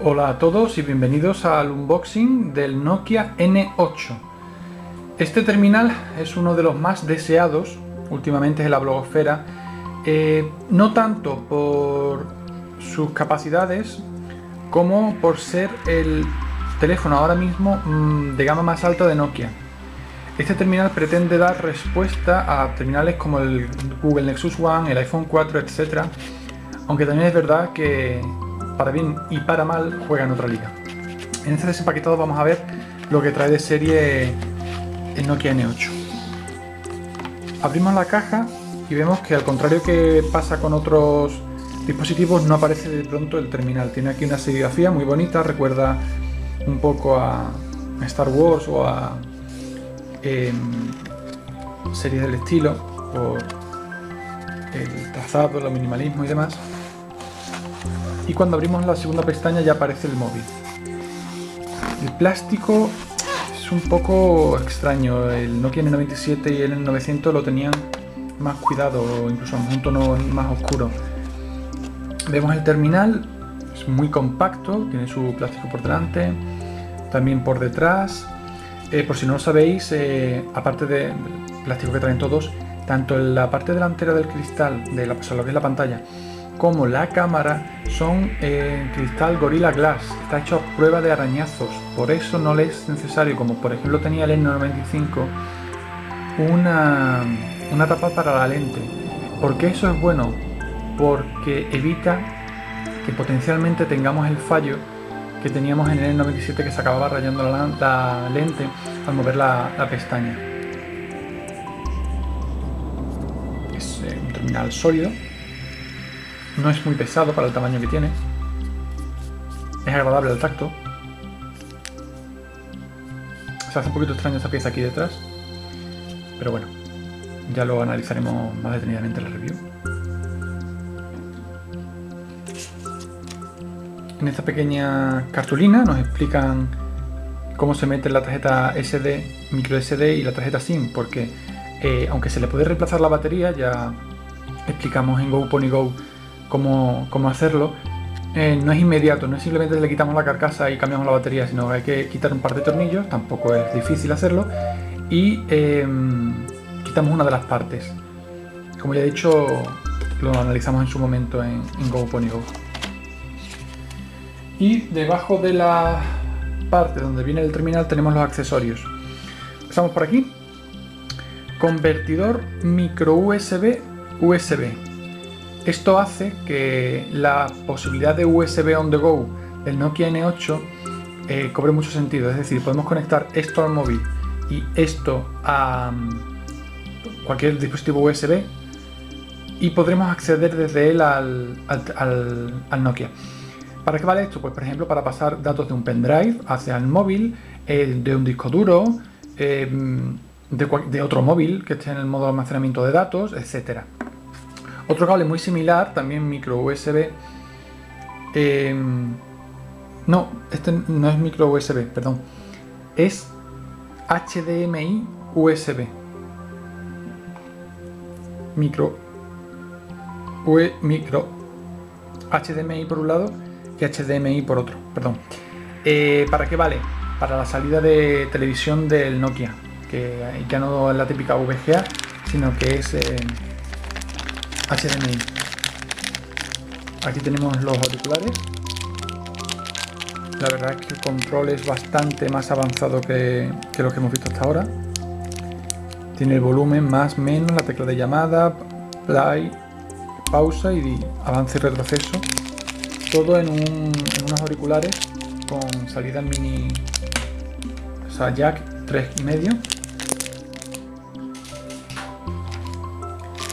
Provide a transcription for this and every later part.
Hola a todos y bienvenidos al unboxing del Nokia N8. Este terminal es uno de los más deseados últimamente en la blogosfera, eh, no tanto por sus capacidades como por ser el teléfono ahora mismo mm, de gama más alta de Nokia. Este terminal pretende dar respuesta a terminales como el Google Nexus One, el iPhone 4, etc. Aunque también es verdad que para bien y para mal juega en otra liga. En este desempaquetado vamos a ver lo que trae de serie el Nokia N8. Abrimos la caja y vemos que al contrario que pasa con otros dispositivos no aparece de pronto el terminal. Tiene aquí una serigrafía muy bonita, recuerda un poco a Star Wars o a em, series del estilo por el trazado, el minimalismo y demás y cuando abrimos la segunda pestaña ya aparece el móvil. El plástico es un poco extraño, el Nokia N97 y el N900 lo tenían más cuidado, incluso en un tono más oscuro. Vemos el terminal, es muy compacto, tiene su plástico por delante, también por detrás. Eh, por si no lo sabéis, eh, aparte del plástico que traen todos, tanto en la parte delantera del cristal, de la, pantalla, como la cámara son en cristal Gorilla Glass, está hecho a prueba de arañazos, por eso no le es necesario, como por ejemplo tenía el N95, una, una tapa para la lente. ¿Por qué eso es bueno? Porque evita que potencialmente tengamos el fallo que teníamos en el N97 que se acababa rayando la, lente al mover la, pestaña. Es eh, un terminal sólido no es muy pesado para el tamaño que tiene. Es agradable al tacto. Se hace un poquito extraño esta pieza aquí detrás. Pero bueno, ya lo analizaremos más detenidamente en la review. En esta pequeña cartulina nos explican cómo se mete la tarjeta SD, micro SD y la tarjeta SIM, porque eh, aunque se le puede reemplazar la batería, ya explicamos en Go Pony Go cómo, hacerlo, eh, no es inmediato, no es simplemente le quitamos la carcasa y cambiamos la batería, sino hay que quitar un par de tornillos, tampoco es difícil hacerlo, y em, quitamos una de las partes. Como ya he dicho, lo analizamos en su momento en, en Y debajo de la parte donde viene el terminal tenemos los accesorios. Empezamos por aquí. Convertidor micro USB USB. Esto hace que la posibilidad de USB on the go del Nokia N8 eh, cobre mucho sentido. Es decir, podemos conectar esto al móvil y esto a mm, cualquier dispositivo USB y podremos acceder desde él al, Nokia. ¿Para qué vale esto? Pues por ejemplo para pasar datos de un pendrive hacia el móvil, eh, de un disco duro, eh, de, de, otro móvil que esté en el modo almacenamiento de datos, etcétera. Otro cable muy similar, también micro USB. Em, no, este no es micro USB, perdón. Es HDMI USB. Micro. Micro. HDMI por un lado y HDMI por otro, perdón. Eh, ¿Para qué vale? Para la salida de televisión del Nokia, que ya no es la típica VGA, sino que es eh, HDMI. Aquí tenemos los auriculares. La verdad es que el control es bastante más avanzado que, lo que hemos visto hasta ahora. Tiene el volumen más menos, la tecla de llamada, play, pausa y avance y retroceso. Todo en, unos auriculares con salida mini, o sea, jack 3,5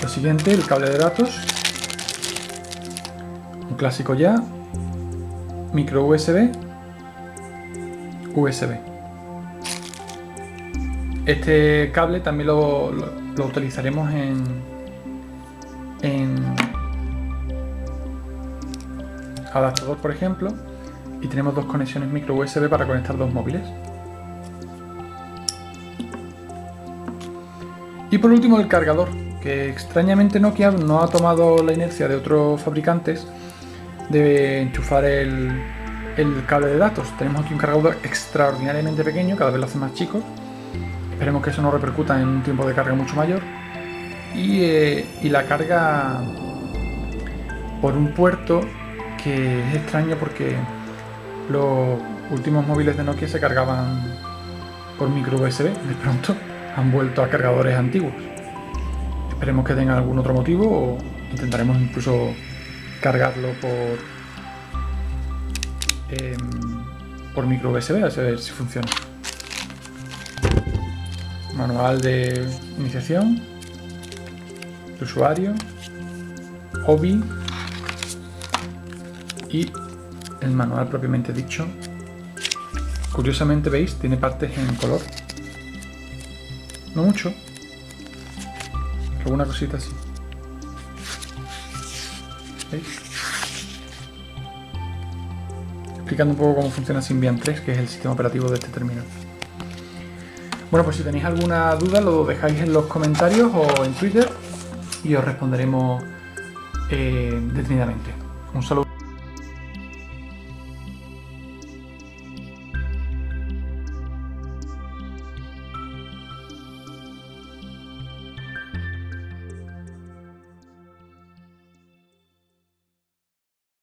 Lo siguiente, el cable de datos. Un clásico ya. Micro USB. USB. Este cable también lo, utilizaremos en, adaptador, por ejemplo. Y tenemos dos conexiones micro USB para conectar dos móviles. Y por último el cargador, que extrañamente Nokia no ha tomado la inercia de otros fabricantes de enchufar el, el cable de datos. Tenemos aquí un cargador extraordinariamente pequeño, cada vez lo hace más chico. Esperemos que eso no repercuta en un tiempo de carga mucho mayor. Y, eh, y la carga por un puerto que es extraño porque los últimos móviles de Nokia se cargaban por micro USB. De pronto han vuelto a cargadores antiguos. Esperemos que tenga algún otro motivo o intentaremos incluso cargarlo por em, por micro USB a ver si funciona. Manual de iniciación, usuario, hobby y el manual propiamente dicho. Curiosamente veis, tiene partes en color. No mucho. Alguna cosita así. Explicando un poco cómo funciona Symbian 3, que es el sistema operativo de este terminal. Bueno, pues si tenéis alguna duda lo dejáis en los comentarios o en Twitter y os responderemos eh, detenidamente. Un saludo.